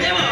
Emma.